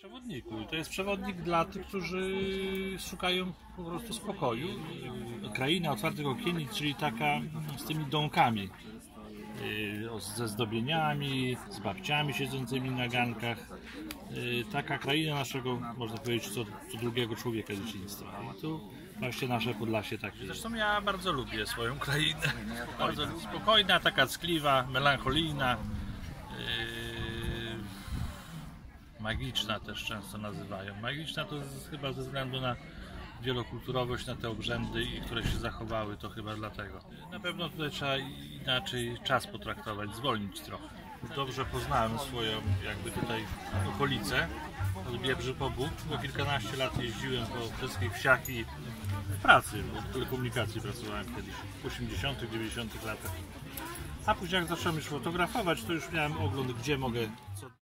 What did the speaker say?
Przewodniku. To jest przewodnik dla tych, którzy szukają po prostu spokoju. Kraina otwartych okiennic, czyli taka z tymi domkami. Yy, Ze zdobieniami, z babciami siedzącymi na gankach. Yy, Taka kraina naszego, można powiedzieć, co, co drugiego człowieka dzieciństwa. I tu właśnie nasze Podlasie takie. Zresztą ja bardzo lubię swoją krainę. Bardzo spokojna, taka ckliwa, melancholijna. Magiczna też często nazywają. Magiczna to z, chyba ze względu na wielokulturowość, na te obrzędy, które się zachowały, to chyba dlatego. Na pewno tutaj trzeba inaczej czas potraktować, zwolnić trochę. Dobrze poznałem swoją jakby tutaj okolicę, od Biebrzy po Bóg, bo kilkanaście lat jeździłem po wszystkich wsiach i w pracy, bo w telekomunikacji pracowałem kiedyś, w 80 90 latach. A później jak zacząłem już fotografować, to już miałem ogląd, gdzie mogę, co